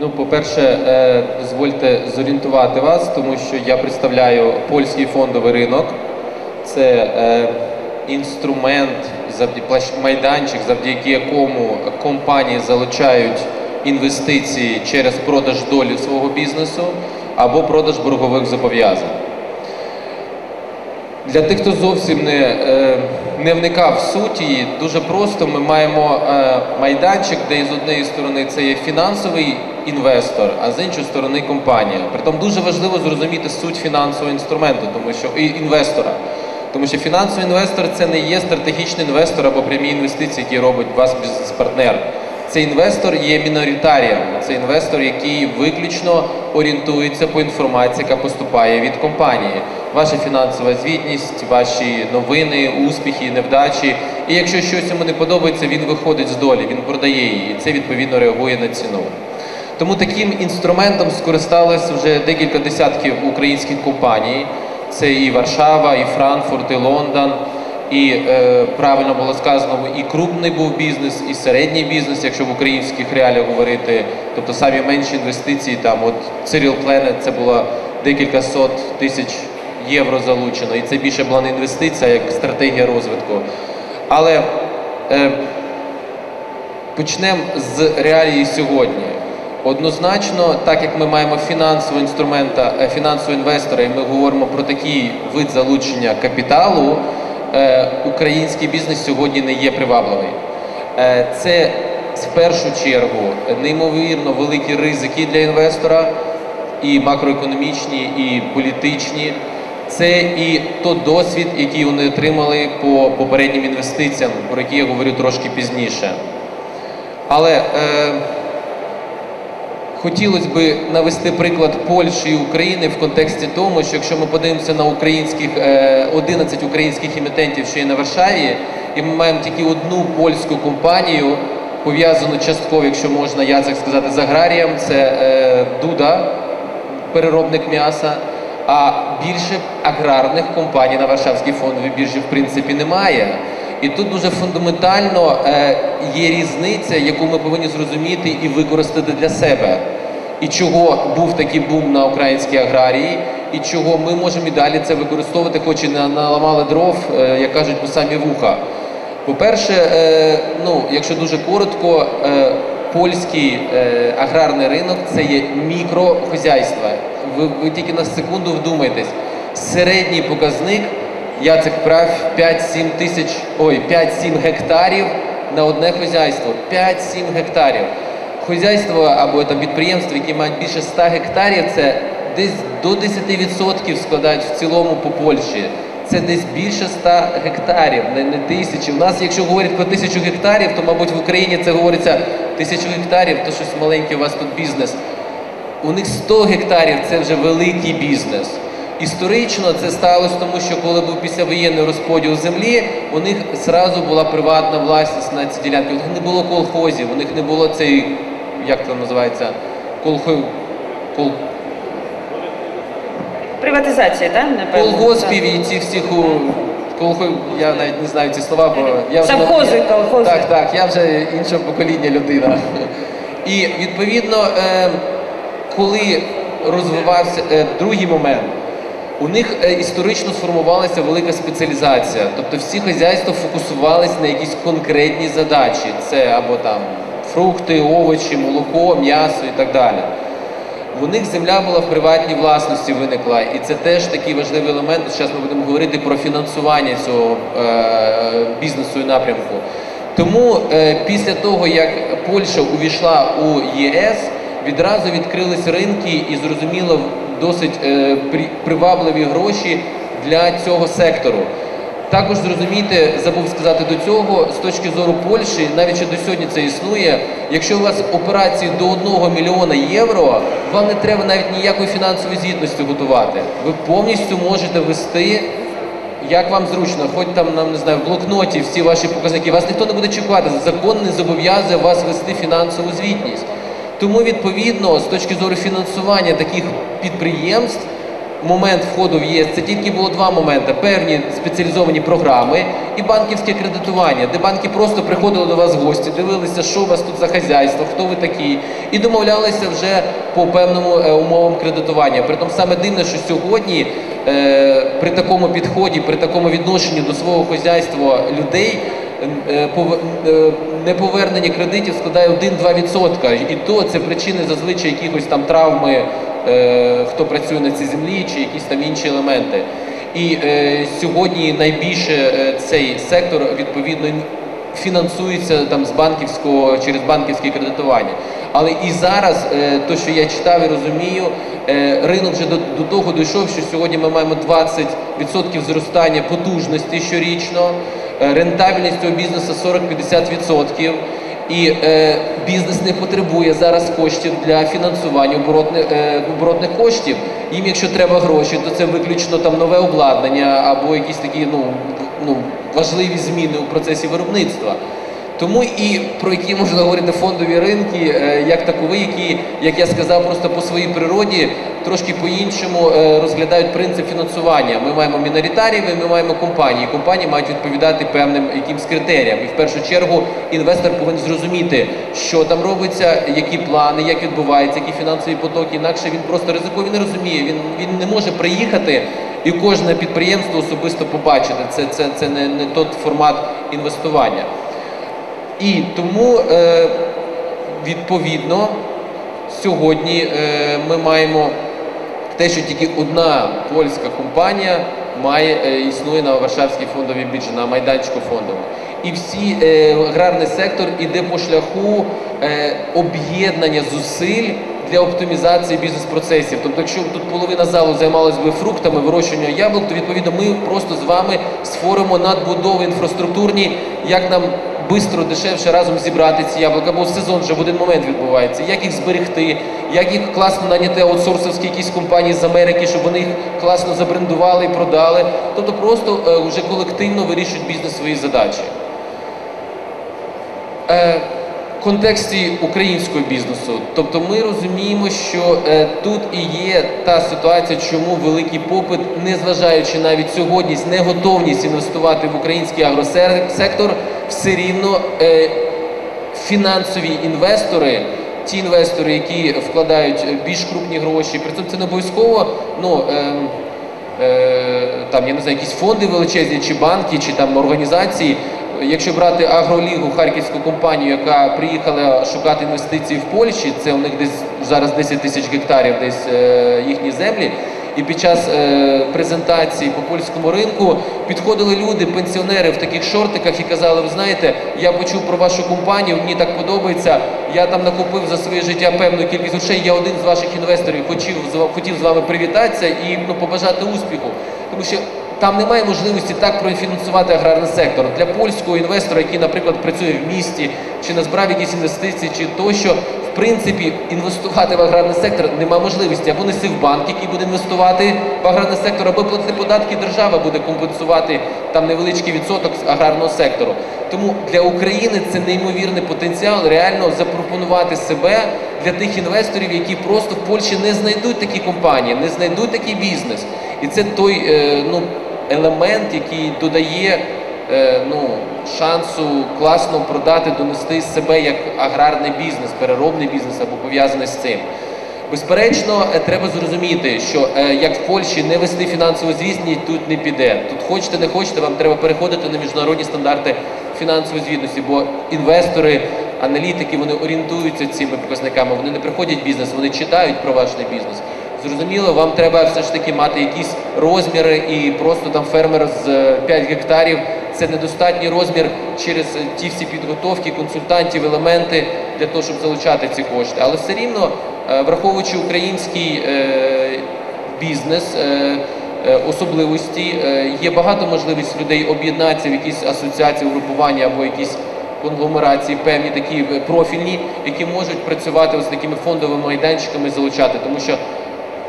Ну, по-перше, е, дозвольте зорієнтувати вас, тому що я представляю польський фондовий ринок. Це е, інструмент, майданчик, завдяки якому компанії залучають інвестиції через продаж долі свого бізнесу або продаж боргових зобов'язань. Для тих, хто зовсім не, е, не вникав в суті, дуже просто ми маємо майданчик, де з однієї сторони це є фінансовий інвестор, а з іншої сторони компанія. Притом дуже важливо зрозуміти суть фінансового інструменту, тому що і інвестора. Тому що фінансовий інвестор це не є стратегічний інвестор або прямі інвестиції, які робить ваш бізнес-партнер. Цей інвестор є міноритарієм. Це інвестор, який виключно орієнтується по інформації, яка поступає від компанії. Ваша фінансова звітність, ваші новини, успіхи, невдачі. І якщо щось йому не подобається, він виходить з долі, він продає її. І це відповідно реагує на ціну. Тому таким інструментом скористалися вже декілька десятків українських компаній. Це і Варшава, і Франкфурт, і Лондон. І е, правильно було сказано, і крупний був бізнес, і середній бізнес, якщо в українських реаліях говорити, тобто самі менші інвестиції, там от Cyril Planet це було декілька сот тисяч євро залучено, і це більше була не інвестиція, як стратегія розвитку. Але е, Почнемо з реалії сьогодні. Однозначно, так як ми маємо фінансового інструмента, е, фінансового інвестора, і ми говоримо про такий вид залучення капіталу, е, український бізнес сьогодні не є привабливий. Е, Це в першу чергу неймовірно великі ризики для інвестора, і макроекономічні, і політичні. Це і той досвід, який вони отримали по попереднім інвестиціям, про які я говорю трошки пізніше. Але хотілося б навести приклад Польщі і України в контексті тому, що якщо ми подивимося на українських е, 11 українських емітентів, що є на Варшаві, і ми маємо тільки одну польську компанію, пов'язану частково, якщо можна Яцек сказати, з аграрієм, це е, Дуда, переробник м'яса. А більше аграрних компаній на Варшавській фондовій біржі в принципі немає. І тут дуже фундаментально е, є різниця, яку ми повинні зрозуміти і використати для себе. І чого був такий бум на українській аграрії, і чого ми можемо і далі це використовувати, хоч і на- наламали дров, е, як кажуть, по самі вуха. По-перше, е, ну, якщо дуже коротко, е, польський аграрний ринок це є мікрохозяйства. Ви, ви тільки на секунду вдумайтесь. Середній показник, Яцек прав 5-7 тисяч, ой, 5-7 гектарів на одне хозяйство. 5-7 гектарів. Хозяйство або там підприємства, які мають більше 100 гектарів, це десь до 10% складають в цілому по Польщі. Це десь більше 100 гектарів, не, не тисячі. У нас, якщо говорять про тисячу гектарів, то, мабуть, в Україні це говориться тисячу гектарів, то щось маленьке у вас тут бізнес. У них 100 гектарів це вже великий бізнес. Історично це сталося тому, що коли був післявоєнний розподіл землі, у них зразу була приватна власність на ці ділянки. У них не було колхозів, у них не було цей, як це називається, колхо, кол, Приватизація, так? Напевно. колгоспів і цих всіх у колхо, я навіть не знаю ці слова, бо я вже Совхози, колхози. Так, так, я вже іншого покоління людина. І відповідно, е, коли розвивався е, другий момент, у них е, історично сформувалася велика спеціалізація. Тобто всі хазяйства фокусувалися на якісь конкретні задачі. Це або там фрукти, овочі, молоко, м'ясо і так далі. У них земля була в приватній власності виникла, і це теж такий важливий елемент. Зараз ми будемо говорити про фінансування цього е, бізнесу і напрямку. Тому е, після того, як Польща увійшла у ЄС, відразу відкрились ринки і зрозуміло досить е, при- привабливі гроші для цього сектору. Також зрозумійте, забув сказати до цього, з точки зору Польщі, навіть ще до сьогодні це існує. Якщо у вас операції до 1 мільйона євро, вам не треба навіть ніякої фінансової звітності готувати. Ви повністю можете вести, як вам зручно, хоч там нам не знаю, в блокноті всі ваші показники. Вас ніхто не буде чекати. Закон не зобов'язує вас вести фінансову звітність. Тому, відповідно, з точки зору фінансування таких підприємств момент входу в ЄС це тільки було два моменти: певні спеціалізовані програми і банківське кредитування, де банки просто приходили до вас в гості, дивилися, що у вас тут за хазяйство, хто ви такі, і домовлялися вже по певному е, умовам кредитування. Притом саме дивне, що сьогодні е, при такому підході, при такому відношенні до свого хазяйства людей. е, пов- Неповернення кредитів складає 1-2%. І то це причини зазвичай якихось там травми, хто працює на цій землі, чи якісь там інші елементи. І е, сьогодні найбільше е, цей сектор відповідно фінансується там з банківського через банківське кредитування. Але і зараз, е, то що я читав і розумію, е, ринок вже до, до того дійшов, що сьогодні ми маємо 20% зростання потужності щорічно, е, рентабельність цього бізнесу 40-50%. І е, бізнес не потребує зараз коштів для фінансування оборотних, е, оборотних коштів. Їм, якщо треба гроші, то це виключно там нове обладнання або якісь такі ну, ну, важливі зміни у процесі виробництва. Тому і про які можна говорити фондові ринки, е, як такові, які, як я сказав, просто по своїй природі трошки по-іншому е, розглядають принцип фінансування. Ми маємо міноритарів ми маємо компанії. Компанії мають відповідати певним якимсь критеріям. І в першу чергу інвестор повинен зрозуміти, що там робиться, які плани, як відбувається, які фінансові потоки. Інакше він просто ризикує, він не розуміє. Він, він не може приїхати і кожне підприємство особисто побачити. Це, це, це не, не той формат інвестування. І тому е, відповідно сьогодні е, ми маємо те, що тільки одна польська компанія має е, існує на Варшавській фондовій біржі, на майданчику фондовому. І всі е, аграрний сектор іде по шляху е, об'єднання зусиль для оптимізації бізнес-процесів. Тобто, якщо тут половина залу займалась би фруктами, вирощуванням яблук, то відповідно ми просто з вами створимо надбудови інфраструктурні, як нам бистро, дешевше разом зібрати ці яблука, бо сезон вже в один момент відбувається. Як їх зберегти, як їх класно наняти аутсорсовські якісь компанії з Америки, щоб вони їх класно забрендували і продали. Тобто просто е, вже колективно вирішують бізнес свої задачі. Е, в контексті українського бізнесу, тобто ми розуміємо, що е, тут і є та ситуація, чому великий попит, незважаючи навіть сьогодні неготовність інвестувати в український агросектор, все рівно е, фінансові інвестори, ті інвестори, які вкладають е, більш крупні гроші, при цьому це не обов'язково, ну. ем, е, там, я не знаю, якісь фонди величезні, чи банки, чи там організації. Якщо брати Агролігу, харківську компанію, яка приїхала шукати інвестиції в Польщі, це у них десь зараз 10 тисяч гектарів, десь е, їхні землі. І під час е, презентації по польському ринку підходили люди, пенсіонери в таких шортиках і казали: ви знаєте, я почув про вашу компанію, мені так подобається. Я там накопив за своє життя певну кількість грошей. Я один з ваших інвесторів хотів хотів з вами привітатися і ну, побажати успіху. Тому що там немає можливості так профінансувати аграрний сектор для польського інвестора, який, наприклад, працює в місті, чи назбирав якісь інвестиції, чи тощо. В принципі, інвестувати в аграрний сектор немає можливості або неси в банк, який буде інвестувати в аграрний сектор, або платити податки, держава буде компенсувати там невеличкий відсоток з аграрного сектору. Тому для України це неймовірний потенціал реально запропонувати себе для тих інвесторів, які просто в Польщі не знайдуть такі компанії, не знайдуть такий бізнес. І це той е, ну, елемент, який додає е, ну, шансу класно продати, донести себе як аграрний бізнес, переробний бізнес або пов'язаний з цим. Безперечно, е, треба зрозуміти, що е, як в Польщі не вести фінансову звітність тут не піде. Тут хочете, не хочете, вам треба переходити на міжнародні стандарти фінансової звітності, бо інвестори, аналітики вони орієнтуються цими показниками. Вони не приходять в бізнес, вони читають про ваш бізнес. Зрозуміло, вам треба все ж таки мати якісь розміри, і просто там фермер з е, 5 гектарів це недостатній розмір через е, ті всі підготовки, консультантів, елементи для того, щоб залучати ці кошти. Але все рівно, е, враховуючи український е, бізнес, е, е, особливості, е, є багато можливість людей об'єднатися в якісь асоціації, угрупування або якісь конгломерації, певні такі е, профільні, які можуть працювати з такими фондовими майданчиками і залучати, тому що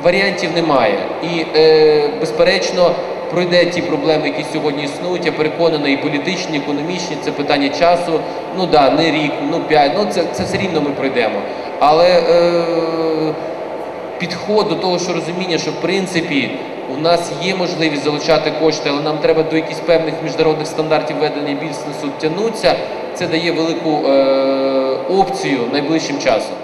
варіантів немає. І е, безперечно пройде ті проблеми, які сьогодні існують. Я переконаний, і політичні, і економічні, це питання часу. Ну да, не рік, ну п'ять. Ну це, це все рівно ми пройдемо. Але е, підход до того, що розуміння, що в принципі у нас є можливість залучати кошти, але нам треба до якихось певних міжнародних стандартів ведення бізнесу тягнутися, це дає велику е, опцію найближчим часом.